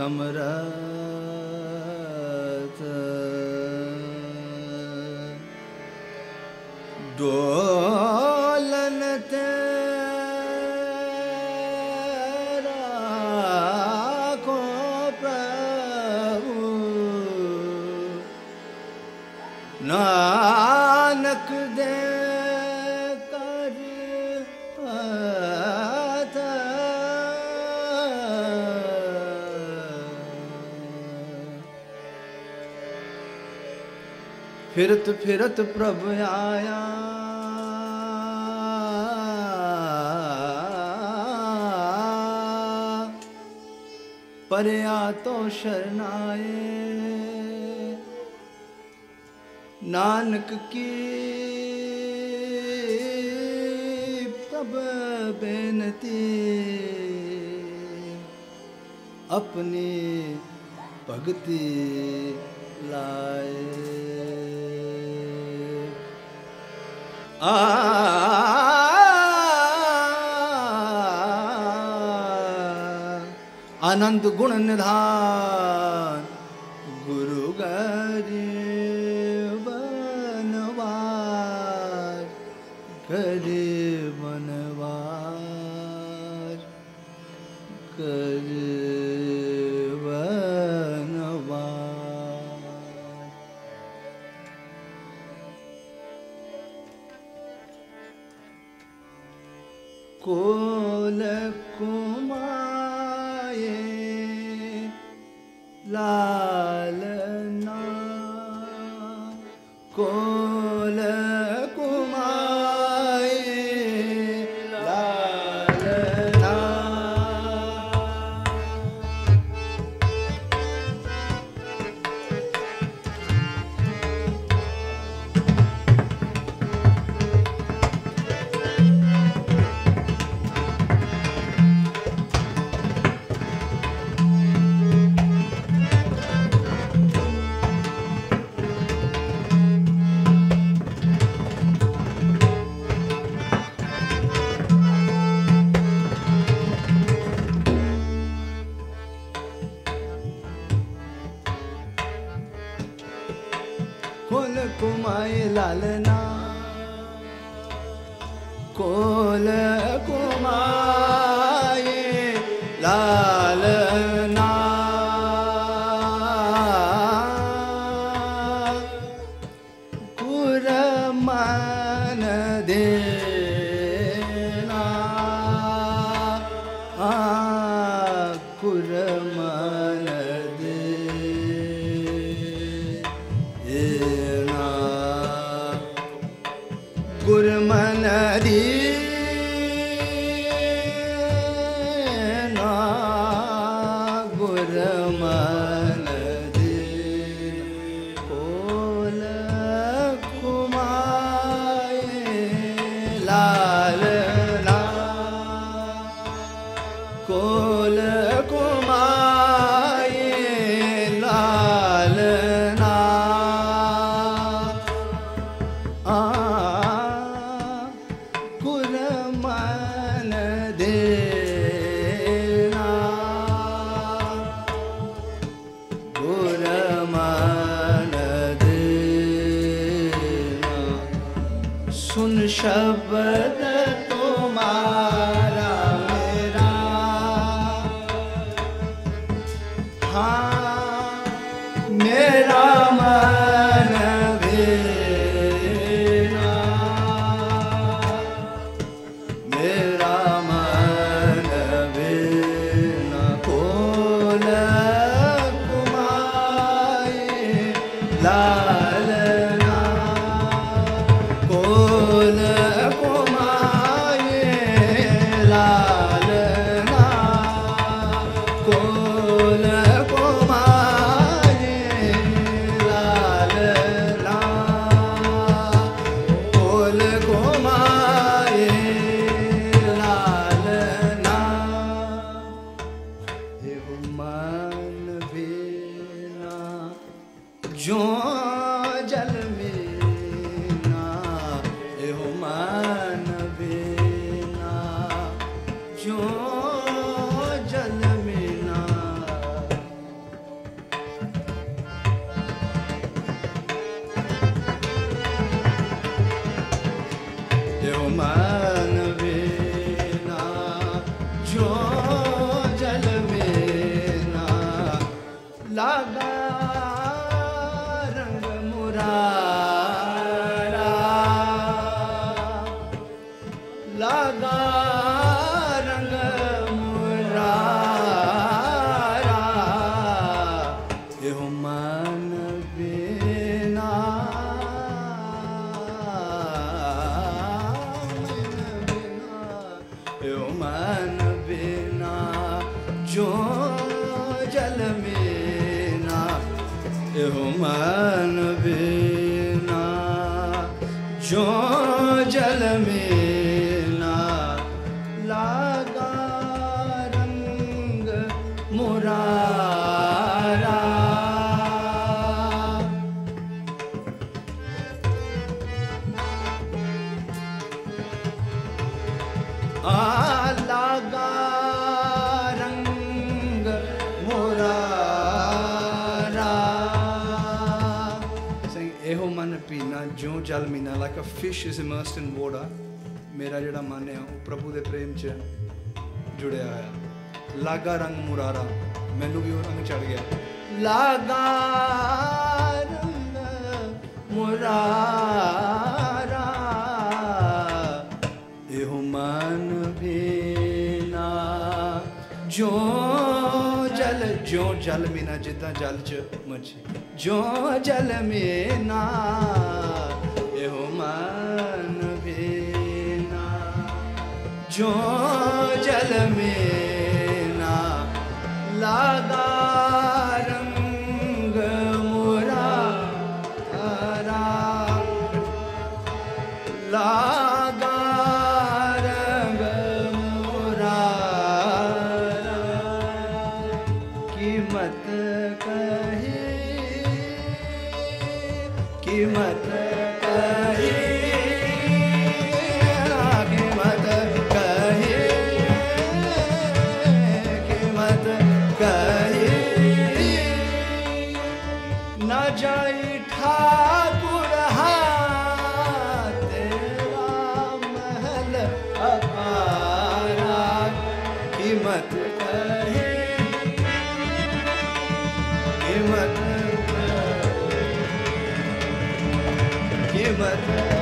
र dough फिरत फिरत प्रभ आया। परया तो शरणाए। नानक की प्रभ बेनती। अपनी भगती लाए। आनंद गुण निधान। கோலக்குமார் कोल குருமனதீ शब्द एहो मन बिना जो जल मीना एहो मन बिना जो ਜਲ Meena like a fish is immersed in water ਮੇਰਾ ਜਿਹੜਾ ਮਨ ਹੈ ਉਹ ਪ੍ਰਭੂ ਦੇ ਪ੍ਰੇਮ 'ਚ ਜੁੜਿਆ ਹੋਇਆ ਲਾਗਾ ਰੰਗ ਮੁਰਾਰਾ ਮੈਨੂੰ ਵੀ ਉਹ ਰੰਗ ਚੜ ਗਿਆ ਲਾਗਾ ਰੰਗ ਮੁਰਾਰਾ ਇਹੋ ਮਨ ਬਿਨਾ ਜੋ ਜਲ ਜੋ ਜਲ ਮੀਨਾ ਜਿੱਦਾਂ ਜਲ ਚ ਮੱਛੀ ਜੋ ਜਲ ਮੀਨਾ जो जल में ना लागा रंग मोरा हरा। लागा रंग मोरा कीमत कहे कीमत मत के मत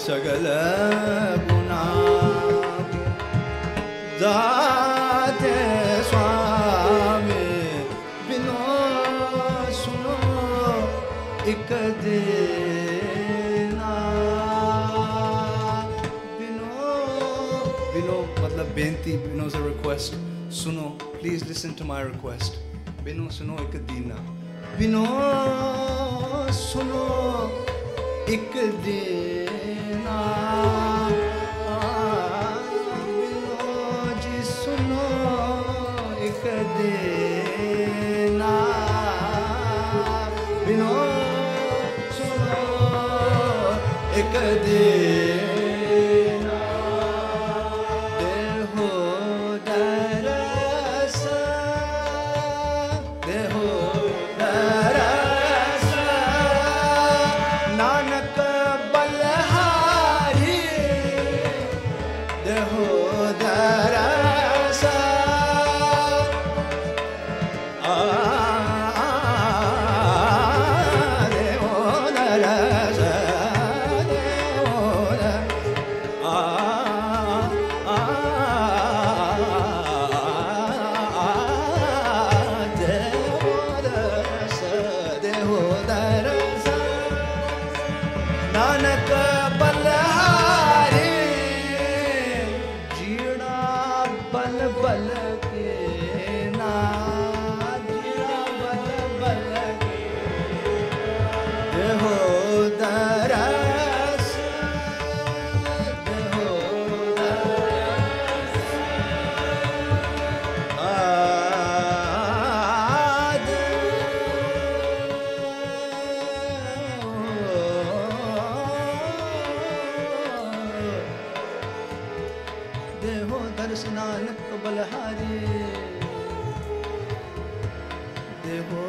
सगल गुणा दाते स्वामी, बिनो सुनो, एक देना। बिनो बिनो मतलब बेनती, बिनो request, सुनो, please listen to my request बिनो सुनो, एक दीना। बिनो सुनो एक देना बिनो जी सुनो एक देना बिनो सुनो एक देना नानक ਕਰ ਸਨਾਨ ਕਬਲ ਹਾਰੇ ਦੇਹੋ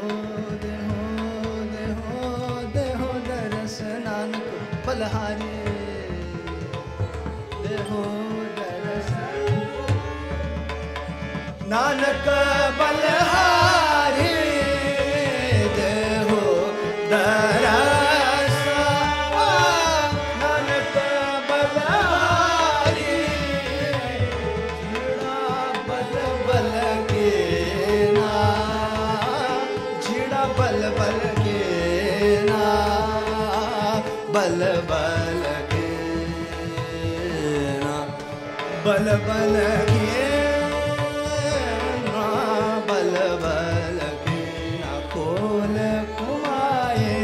ਦੇਹੋ ਦੇਹੋ ਦੇਹੋ ਦਰਸ ਨਾਨਕ ਬਲਹਾਰੇ ਦੇਹੋ ਦਰਸ ਨਾਨਕ ਬਲਹਾਰੇ बल बल के ना बल बल के ना बल बल के ना खोल कुमाए